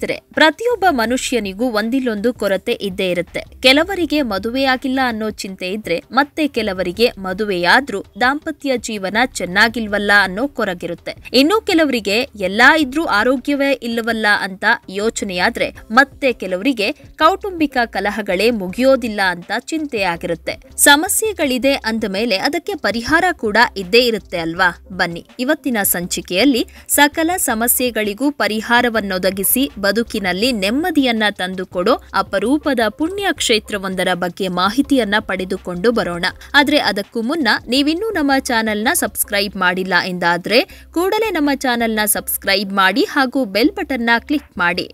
ಸ್ನೇಹಿತರೆ ಪ್ರತಿಯೊಬ್ಬ ಮನುಷ್ಯನಿಗೂ ಒಂದಿಲ್ಲೊಂದು ಕೊರತೆ ಇದ್ದೇ ಇರುತ್ತೆ. ಕೆಲವರಿಗೆ ಮದುವೆಯಾಗಿಲ್ಲ ಅನ್ನೋ ಚಿಂತೆ ಇದ್ರೆ ಮತ್ತೆ ಕೆಲವರಿಗೆ ಮದುವೆಯಾದ್ರೂ ದಾಂಪತ್ಯ ಜೀವನ ಚೆನ್ನಾಗಿಲ್ವಲ್ಲ ಅನ್ನೋ ಕೊರಗಿರುತ್ತೆ. ಇನ್ನು ಕೆಲವರಿಗೆ ಎಲ್ಲಾ ಇದ್ರೂ ಆರೋಗ್ಯವೇ ಇಲ್ಲವಲ್ಲ ಅಂತ ಯೋಚನೆಯಾದ್ರೆ ಮತ್ತೆ ಕೆಲವರಿಗೆ ಕೌಟುಂಬಿಕ ಕಲಹಗಳೇ ಮುಗಿಯೋದಿಲ್ಲ ಅಂತ ಚಿಂತೆಯಾಗಿರುತ್ತೆ ಸಮಸ್ಯೆಗಳಿದೆ ಅಂದ ಮೇಲೆ ಅದಕ್ಕೆ ಪರಿಹಾರ ಕೂಡ ಇದ್ದೇ ಇರುತ್ತೆ ಅಲ್ವಾ? ಬನ್ನಿ, ಇವತ್ತಿನ ಸಂಚಿಕೆಯಲ್ಲಿ ಸಕಲ ಸಮಸ್ಯೆಗಳಿಗೂ ಪರಿಹಾರವನ್ನೊದಗಿಸಿ ಬದುಕಿನಲ್ಲಿ ನೆಮ್ಮದಿಯನ್ನ ತಂದುಕೊಡೋ ಅಪರೂಪದ ಪುಣ್ಯ ಕ್ಷೇತ್ರವೊಂದರ ಬಗ್ಗೆ ಮಾಹಿತಿಯನ್ನ ಪಡೆದುಕೊಂಡು ಬರೋಣ. ಆದ್ರೆ ಅದಕ್ಕೂ ಮುನ್ನ ನೀವಿನ್ನೂ ನಮ್ಮ ಚಾನೆಲ್ನ ಸಬ್ಸ್ಕ್ರೈಬ್ ಮಾಡಿಲ್ಲ ಎಂದಾದ್ರೆ ಕೂಡಲೇ ನಮ್ಮ ಚಾನೆಲ್ನ ಸಬ್ಸ್ಕ್ರೈಬ್ ಮಾಡಿ ಹಾಗೂ ಬೆಲ್ ಬಟನ್ನ ಕ್ಲಿಕ್ ಮಾಡಿ.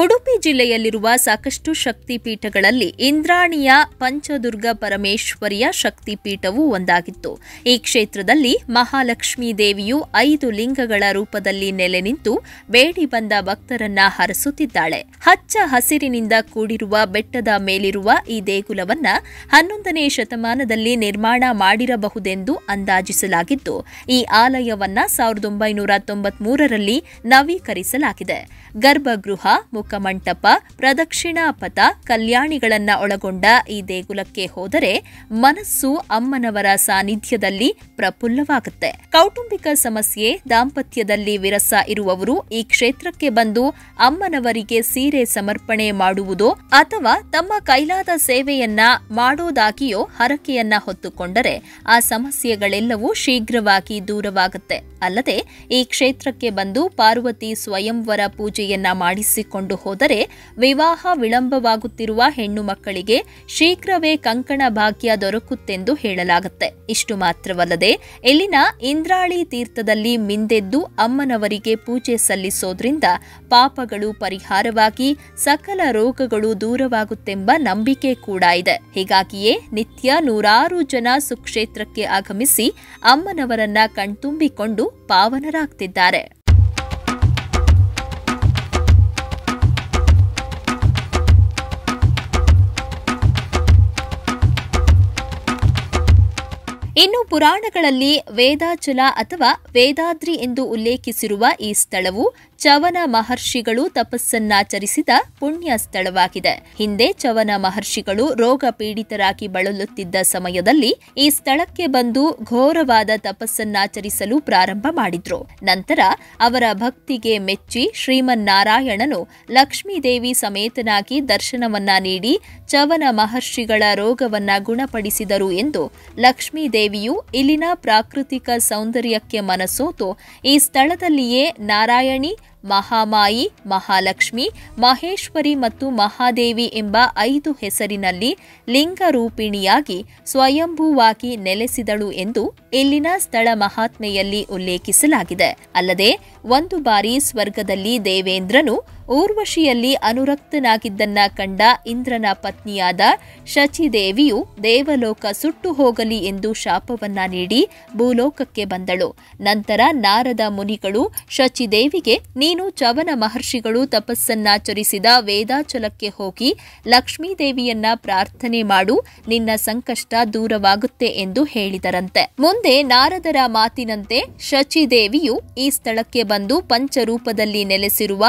ಉಡುಪಿ ಜಿಲ್ಲೆಯಲ್ಲಿರುವ ಸಾಕಷ್ಟು ಶಕ್ತಿಪೀಠಗಳಲ್ಲಿ ಇಂದ್ರಾಣಿಯ ಪಂಚದುರ್ಗ ಪರಮೇಶ್ವರಿಯ ಶಕ್ತಿಪೀಠವೂ ಒಂದಾಗಿತ್ತು. ಈ ಕ್ಷೇತ್ರದಲ್ಲಿ ಮಹಾಲಕ್ಷ್ಮೀ ದೇವಿಯು ಐದು ಲಿಂಗಗಳ ರೂಪದಲ್ಲಿ ನೆಲೆ ನಿಂತು ಬೇಡಿ ಬಂದ ಭಕ್ತರನ್ನ ಹರಸುತ್ತಿದ್ದಾಳೆ. ಹಚ್ಚ ಹಸಿರಿನಿಂದ ಕೂಡಿರುವ ಬೆಟ್ಟದ ಮೇಲಿರುವ ಈ ದೇಗುಲವನ್ನ ಹನ್ನೊಂದನೇ ಶತಮಾನದಲ್ಲಿ ನಿರ್ಮಾಣ ಮಾಡಿರಬಹುದೆಂದು ಅಂದಾಜಿಸಲಾಗಿದ್ದು ಈ ಆಲಯವನ್ನ ಸಾವಿರದ ಒಂಬೈನೂರ ತೊಂಬತ್ಮೂರರಲ್ಲಿ ನವೀಕರಿಸಲಾಗಿದೆ. ಗರ್ಭಗೃಹ ಮುಖಮಂಟಪ ಪ್ರದಕ್ಷಿಣಾ ಪಥ, ಕಲ್ಯಾಣಿಗಳನ್ನ ಒಳಗೊಂಡ ಈ ದೇಗುಲಕ್ಕೆ ಹೋದರೆ ಮನಸ್ಸು ಅಮ್ಮನವರ ಸಾನ್ನಿಧ್ಯದಲ್ಲಿ ಪ್ರಫುಲ್ಲವಾಗುತ್ತೆ. ಕೌಟುಂಬಿಕ ಸಮಸ್ಯೆ, ದಾಂಪತ್ಯದಲ್ಲಿ ವಿರಸ ಇರುವವರು ಈ ಕ್ಷೇತ್ರಕ್ಕೆ ಬಂದು ಅಮ್ಮನವರಿಗೆ ಸೀರೆ ಸಮರ್ಪಣೆ ಮಾಡುವುದೋ ಅಥವಾ ತಮ್ಮ ಕೈಲಾದ ಸೇವೆಯನ್ನ ಮಾಡೋದಾಗಿಯೋ ಹರಕೆಯನ್ನ ಹೊತ್ತುಕೊಂಡರೆ ಆ ಸಮಸ್ಯೆಗಳೆಲ್ಲವೂ ಶೀಘ್ರವಾಗಿ ದೂರವಾಗುತ್ತೆ. ಅಲ್ಲದೆ ಈ ಕ್ಷೇತ್ರಕ್ಕೆ ಬಂದು ಪಾರ್ವತಿ ಸ್ವಯಂವರ ಪೂಜೆಯನ್ನ ಮಾಡಿಸಿಕೊಂಡು ಹೋದರೆ ವಿವಾಹ ವಿಳಂಬವಾಗುತ್ತಿರುವ ಹೆಣ್ಣು ಮಕ್ಕಳಿಗೆ ಶೀಘ್ರವೇ ಕಂಕಣ ಭಾಗ್ಯ ದೊರಕುತ್ತೆಂದು ಹೇಳಲಾಗುತ್ತೆ. ಇಷ್ಟು ಮಾತ್ರವಲ್ಲದೆ ಇಲ್ಲಿನ ಇಂದ್ರಾಳಿ ತೀರ್ಥದಲ್ಲಿ ಮಿಂದೆದ್ದು ಅಮ್ಮನವರಿಗೆ ಪೂಜೆ ಸಲ್ಲಿಸೋದ್ರಿಂದ ಪಾಪಗಳು ಪರಿಹಾರವಾಗಿ ಸಕಲ ರೋಗಗಳು ದೂರವಾಗುತ್ತೆಂಬ ನಂಬಿಕೆ ಕೂಡ ಇದೆ. ಹೀಗಾಗಿಯೇ ನಿತ್ಯ ನೂರಾರು ಜನ ಸುಕ್ಷೇತ್ರಕ್ಕೆ ಆಗಮಿಸಿ ಅಮ್ಮನವರನ್ನ ಕಣ್ತುಂಬಿಕೊಂಡು ಪಾವನರಾಗ್ತಿದ್ದಾರೆ. ಇನ್ನು ಪುರಾಣಗಳಲ್ಲಿ ವೇದಾಚಲ ಅಥವಾ ವೇದಾದ್ರಿ ಎಂದು ಉಲ್ಲೇಖಿಸಿರುವ ಈ ಸ್ಥಳವು ಚವನ ಮಹರ್ಷಿಗಳು ತಪಸ್ಸನ್ನಾಚರಿಸಿದ ಪುಣ್ಯ ಸ್ಥಳವಾಗಿದೆ. ಹಿಂದೆ ಚವನ ಮಹರ್ಷಿಗಳು ರೋಗ ಪೀಡಿತರಾಗಿ ಬಳಲುತ್ತಿದ್ದ ಸಮಯದಲ್ಲಿ ಈ ಸ್ಥಳಕ್ಕೆ ಬಂದು ಘೋರವಾದ ತಪಸ್ಸನ್ನಾಚರಿಸಲು ಪ್ರಾರಂಭ ಮಾಡಿದ್ರು. ನಂತರ ಅವರ ಭಕ್ತಿಗೆ ಮೆಚ್ಚಿ ಶ್ರೀಮನ್ನಾರಾಯಣನು ಲಕ್ಷ್ಮೀದೇವಿ ಸಮೇತನಾಗಿ ದರ್ಶನವನ್ನ ನೀಡಿ ಚವನ ಮಹರ್ಷಿಗಳ ರೋಗವನ್ನ ಗುಣಪಡಿಸಿದರು ಎಂದು ಲಕ್ಷ್ಮೀದೇವಿಯು ಇಲ್ಲಿನ ಪ್ರಾಕೃತಿಕ ಸೌಂದರ್ಯಕ್ಕೆ ಮನಸೋತು ಈ ಸ್ಥಳದಲ್ಲಿಯೇ ನಾರಾಯಣಿ ಮಹಾಮಾಯಿ, ಮಹಾಲಕ್ಷ್ಮಿ, ಮಹೇಶ್ವರಿ ಮತ್ತು ಮಹಾದೇವಿ ಎಂಬ ಐದು ಹೆಸರಿನಲ್ಲಿ ಲಿಂಗರೂಪಿಣಿಯಾಗಿ ಸ್ವಯಂಭೂವಾಗಿ ನೆಲೆಸಿದಳು ಎಂದು ಇಲ್ಲಿನ ಸ್ಥಳ ಮಹಾತ್ಮೆಯಲ್ಲಿ ಉಲ್ಲೇಖಿಸಲಾಗಿದೆ. ಅಲ್ಲದೆ, ಒಂದು ಬಾರಿ ಸ್ವರ್ಗದಲ್ಲಿ ದೇವೇಂದ್ರನು ಊರ್ವಶಿಯಲ್ಲಿ ಅನುರಕ್ತನಾಗಿದ್ದನ್ನ ಕಂಡ ಇಂದ್ರನ ಪತ್ನಿಯಾದ ಶಚಿದೇವಿಯು ದೇವಲೋಕ ಸುಟ್ಟು ಹೋಗಲಿ ಎಂದು ಶಾಪವನ್ನ ನೀಡಿ ಭೂಲೋಕಕ್ಕೆ ಬಂದಳು. ನಂತರ ನಾರದ ಮುನಿಗಳು ಶಚಿದೇವಿಗೆ, ನೀನು ಚವನ ಮಹರ್ಷಿಗಳು ತಪಸ್ಸನ್ನಾಚರಿಸಿದ ವೇದಾಚಲಕ್ಕೆ ಹೋಗಿ ಲಕ್ಷ್ಮೀದೇವಿಯನ್ನ ಪ್ರಾರ್ಥನೆ ಮಾಡು, ನಿನ್ನ ಸಂಕಷ್ಟ ದೂರವಾಗುತ್ತೆ ಎಂದು ಹೇಳಿದರಂತೆ. ಮುಂದೆ ನಾರದರ ಮಾತಿನಂತೆ ಶಚಿದೇವಿಯು ಈ ಸ್ಥಳಕ್ಕೆ ಬಂದು ಪಂಚರೂಪದಲ್ಲಿ ನೆಲೆಸಿರುವ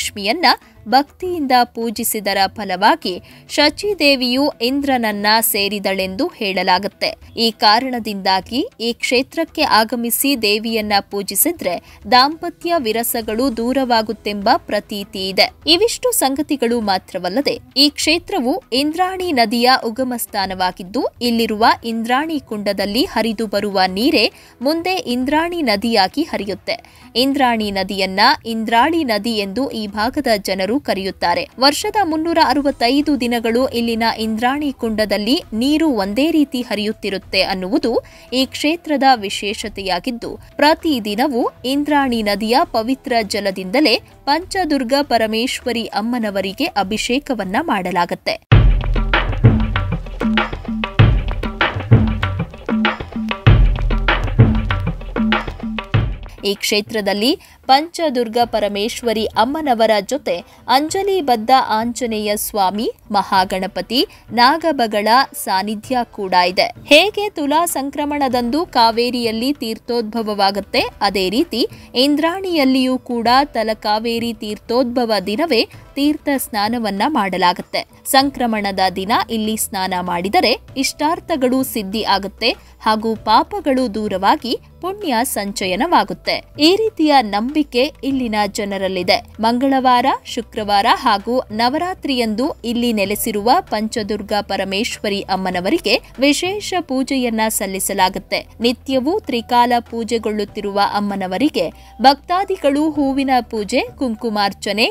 ಮಹಾಲಕ್ಷ್ಮಿಯನ್ನ ಭಕ್ತಿಯಿಂದ ಪೂಜಿಸಿದರ ಫಲವಾಗಿ ಶಚಿದೇವಿಯು ಇಂದ್ರನನ್ನ ಸೇರಿದಳೆಂದು ಹೇಳಲಾಗುತ್ತೆ. ಈ ಕಾರಣದಿಂದಾಗಿ ಈ ಕ್ಷೇತ್ರಕ್ಕೆ ಆಗಮಿಸಿ ದೇವಿಯನ್ನ ಪೂಜಿಸಿದ್ರೆ ದಾಂಪತ್ಯ ವಿರಸಗಳು ದೂರವಾಗುತ್ತೆಂಬ ಪ್ರತೀತಿ ಇದೆ. ಇವಿಷ್ಟು ಸಂಗತಿಗಳು ಮಾತ್ರವಲ್ಲದೆ, ಈ ಕ್ಷೇತ್ರವು ಇಂದ್ರಾಣಿ ನದಿಯ ಉಗಮ ಸ್ಥಾನವಾಗಿದ್ದು ಇಲ್ಲಿರುವ ಇಂದ್ರಾಣಿ ಕುಂಡದಲ್ಲಿ ಹರಿದು ಬರುವ ನೀರೇ ಮುಂದೆ ಇಂದ್ರಾಣಿ ನದಿಯಾಗಿ ಹರಿಯುತ್ತೆ. ಇಂದ್ರಾಣಿ ನದಿಯನ್ನ ಇಂದ್ರಾಳಿ ನದಿ ಎಂದು ಈ ಭಾಗದ ಜನರು ಕರೆಯುತ್ತಾರೆ. ವರ್ಷದ ಮುನ್ನೂರ ಅರವತ್ತೈದು ದಿನಗಳು ಇಲ್ಲಿನ ಇಂದ್ರಾಣಿ ಕುಂಡದಲ್ಲಿ ನೀರು ಒಂದೇ ರೀತಿ ಹರಿಯುತ್ತಿರುತ್ತೆ ಅನ್ನುವುದು ಈ ಕ್ಷೇತ್ರದ ವಿಶೇಷತೆಯಾಗಿದ್ದು, ಪ್ರತಿದಿನವೂ ಇಂದ್ರಾಣಿ ನದಿಯ ಪವಿತ್ರ ಜಲದಿಂದಲೇ ಪಂಚದುರ್ಗ ಪರಮೇಶ್ವರಿ ಅಮ್ಮನವರಿಗೆ ಅಭಿಷೇಕವನ್ನ ಮಾಡಲಾಗುತ್ತೆ. ಈ ಕ್ಷೇತ್ರದಲ್ಲಿ ಪಂಚದುರ್ಗ ಪರಮೇಶ್ವರಿ ಅಮ್ಮನವರ ಜೊತೆ ಅಂಜಲಿ ಬದ್ಧ ಆಂಜನೇಯ ಸ್ವಾಮಿ, ಮಹಾಗಣಪತಿ, ನಾಗಬಗಳ ಸಾನ್ನಿಧ್ಯ ಕೂಡ ಇದೆ. ಹೇಗೆ ತುಲಾ ಸಂಕ್ರಮಣದಂದು ಕಾವೇರಿಯಲ್ಲಿ ತೀರ್ಥೋದ್ಭವವಾಗುತ್ತೆ, ಅದೇ ರೀತಿ ಇಂದ್ರಾಣಿಯಲ್ಲಿಯೂ ಕೂಡ ತಲಕಾವೇರಿ ತೀರ್ಥೋದ್ಭವ ದಿನವೇ ತೀರ್ಥ ಸ್ನಾನವನ್ನ ಮಾಡಲಾಗುತ್ತೆ. ಸಂಕ್ರಮಣದ ದಿನ ಇಲ್ಲಿ ಸ್ನಾನ ಮಾಡಿದರೆ ಇಷ್ಟಾರ್ಥಗಳು ಸಿದ್ಧಿ ಆಗುತ್ತೆ ಹಾಗೂ ಪಾಪಗಳು ದೂರವಾಗಿ ಪುಣ್ಯ ಸಂಚಯನವಾಗುತ್ತೆ. ಈ ರೀತಿಯ ನಂಬಿಕೆ ಇಲ್ಲಿನ ಜನರಲ್ಲಿದೆ. ಮಂಗಳವಾರ, ಶುಕ್ರವಾರ ಹಾಗೂ ನವರಾತ್ರಿಯಂದು ಇಲ್ಲಿ ನೆಲೆಸಿರುವ ಪಂಚದುರ್ಗ ಪರಮೇಶ್ವರಿ ಅಮ್ಮನವರಿಗೆ ವಿಶೇಷ ಪೂಜೆಯನ್ನ ಸಲ್ಲಿಸಲಾಗುತ್ತೆ. ನಿತ್ಯವೂ ತ್ರಿಕಾಲ ಪೂಜೆಗೊಳ್ಳುತ್ತಿರುವ ಅಮ್ಮನವರಿಗೆ ಭಕ್ತಾದಿಗಳು ಹೂವಿನ ಪೂಜೆ, ಕುಂಕುಮಾರ್ಚನೆ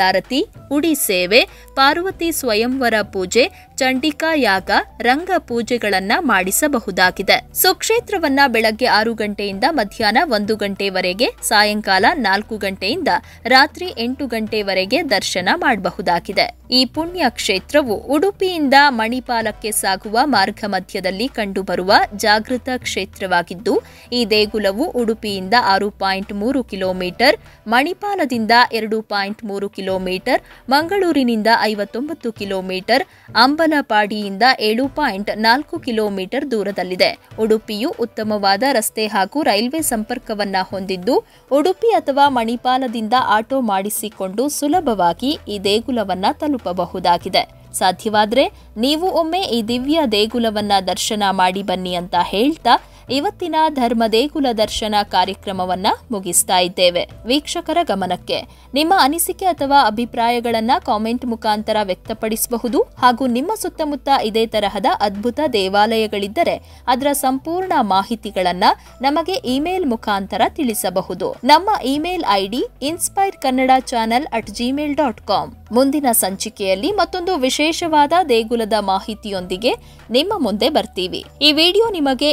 ಮಹಾಮಂಗಳಾರತಿ ಉಡಿ ಸೇವೆ, ಪಾರ್ವತಿ ಸ್ವಯಂವರ ಪೂಜೆ, ಚಂಡಿಕಾ ಯಾಗ, ರಂಗ ಪೂಜೆಗಳನ್ನ ಮಾಡಿಸಬಹುದಾಗಿದೆ. ಸುಕ್ಷೇತ್ರವನ್ನ ಬೆಳಗ್ಗೆ ಆರು ಗಂಟೆಯಿಂದ ಮಧ್ಯಾಹ್ನ ಒಂದು ಗಂಟೆವರೆಗೆ, ಸಾಯಂಕಾಲ ನಾಲ್ಕು ಗಂಟೆಯಿಂದ ರಾತ್ರಿ ಎಂಟು ಗಂಟೆವರೆಗೆ ದರ್ಶನ ಮಾಡಬಹುದಾಗಿದೆ. ಈ ಪುಣ್ಯ ಕ್ಷೇತ್ರವು ಉಡುಪಿಯಿಂದ ಮಣಿಪಾಲಕ್ಕೆ ಸಾಗುವ ಮಾರ್ಗ ಮಧ್ಯದಲ್ಲಿ ಕಂಡುಬರುವ ಜಾಗೃತ ಕ್ಷೇತ್ರವಾಗಿದ್ದು, ಈ ದೇಗುಲವು ಉಡುಪಿಯಿಂದ ಆರು ಪಾಯಿಂಟ್ ಮೂರು ಕಿಲೋಮೀಟರ್, ಮಣಿಪಾಲದಿಂದ ಎರಡು ಪಾಯಿಂಟ್ ಮೂರು ಕಿಲೋಮೀಟರ್, ಮಂಗಳೂರಿನಿಂದ ಐವತ್ತೊಂಬತ್ತು ಕಿಲೋಮೀಟರ್ ಅಂಬಲಪಾಡಿಯಿಂದ ಏಳು ಪಾಯಿಂಟ್ ನಾಲ್ಕು ಕಿಲೋಮೀಟರ್ ದೂರದಲ್ಲಿದೆ. ಉಡುಪಿಯು ಉತ್ತಮವಾದ ರಸ್ತೆ ಹಾಗೂ ರೈಲ್ವೆ ಸಂಪರ್ಕವನ್ನ ಹೊಂದಿದ್ದು, ಉಡುಪಿ ಅಥವಾ ಮಣಿಪಾಲದಿಂದ ಆಟೋ ಮಾಡಿಸಿಕೊಂಡು ಸುಲಭವಾಗಿ ಈ ದೇಗುಲವನ್ನ ತಲುಪಬಹುದಾಗಿದೆ ಸಾಧ್ಯವಾದರೆ ನೀವು ಒಮ್ಮೆ ಈ ದಿವ್ಯ ದೇಗುಲವನ್ನ ದರ್ಶನ ಮಾಡಿ ಬನ್ನಿ ಅಂತ ಹೇಳ್ತಾ ಇವತ್ತಿನ ಧರ್ಮ ದೇಗುಲ ದರ್ಶನ ಕಾರ್ಯಕ್ರಮವನ್ನ ಮುಗಿಸ್ತಾ ಇದ್ದೇವೆ. ವೀಕ್ಷಕರ ಗಮನಕ್ಕೆ ನಿಮ್ಮ ಅನಿಸಿಕೆ ಅಥವಾ ಅಭಿಪ್ರಾಯಗಳನ್ನ ಕಾಮೆಂಟ್ ಮುಖಾಂತರ ವ್ಯಕ್ತಪಡಿಸಬಹುದು ಹಾಗೂ ನಿಮ್ಮ ಸುತ್ತಮುತ್ತ ಇದೇ ತರಹದ ಅದ್ಭುತ ದೇವಾಲಯಗಳಿದ್ದರೆ ಅದರ ಸಂಪೂರ್ಣ ಮಾಹಿತಿಗಳನ್ನ ನಮಗೆ ಇಮೇಲ್ ಮುಖಾಂತರ ತಿಳಿಸಬಹುದು. ನಮ್ಮ email ID inspire Kannada channel at Gmail dot com ಮುಂದಿನ ಸಂಚಿಕೆಯಲ್ಲಿ ಮತ್ತೊಂದು ವಿಶೇಷವಾದ ದೇಗುಲದ ಮಾಹಿತಿಯೊಂದಿಗೆ ನಿಮ್ಮ ಮುಂದೆ ಬರ್ತೀವಿ. ಈ ವಿಡಿಯೋ ನಿಮಗೆ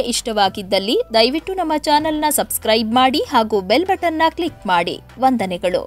ಇಷ್ಟವಾಗಿದ್ದಲ್ಲಿ ದಯವಿಟ್ಟು ನಮ್ಮ ಚಾನೆಲ್ನ ಸಬ್ಸ್ಕ್ರೈಬ್ ಮಾಡಿ ಹಾಗೂ ಬೆಲ್ ಬಟನ್ನ ಕ್ಲಿಕ್ ಮಾಡಿ. ವಂದನೆಗಳು.